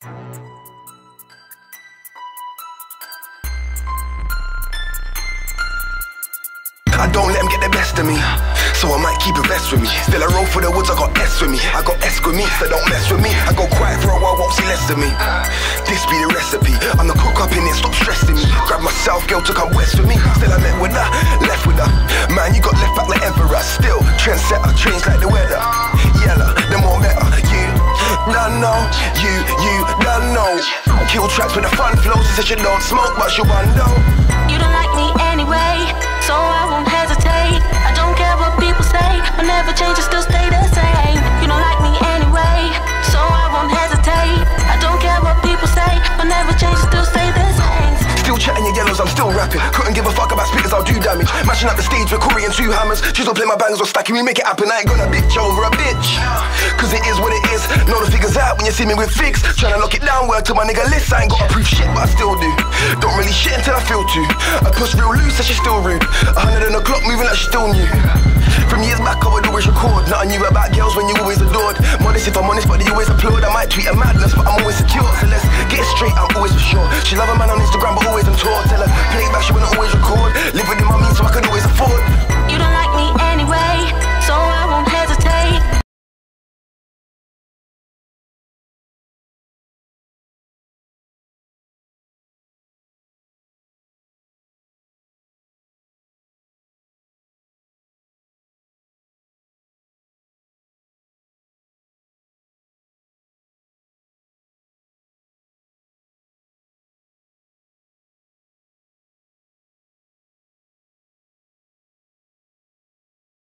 I don't let them get the best of me. So I might keep a vest with me. Still I roll for the woods, I got S with me. I got S with me, so don't mess with me. I go quiet for a while, won't see less of me. This be the recipe. I'm the cook up in it, stop stressing me. Grab myself, girl, to come west with me. Still I met with her, left with her. Man, you got left back like emperor. Still, trendsetter, change like the weather. Don't know. You, you, don't know. Kill tracks with the fun flows. She said she don't smoke, but she want dough. You don't like me anyway, so I won't hesitate. I don't care what people say, I never change, I still stay the same. You don't like me anyway, so I won't hesitate. I don't care what people say, I never change, I still stay the same. Still chatting your yellows, I'm still rapping. Couldn't give a fuck about speakers, I'll do damage. Mashing up the stage with Corey and two hammers. She's don't play my bangers or stacking, we make it happen. I ain't gonna bitch over a bitch. Cause it is what Know the figures out when you see me with fix. Tryna lock it down, word to my nigga list. I ain't got to prove shit, but I still do. Don't really shit until I feel to. I push real loose, and she's still rude. A hundred on the clock, moving like she still new. From years back, I would always record. Nothing new about girls when you always adored. Modest if I'm honest, but they always applaud. I might tweet a madness, but I'm always secure. So let's get straight, I'm always for sure. She love a man on Instagram, but always on tour.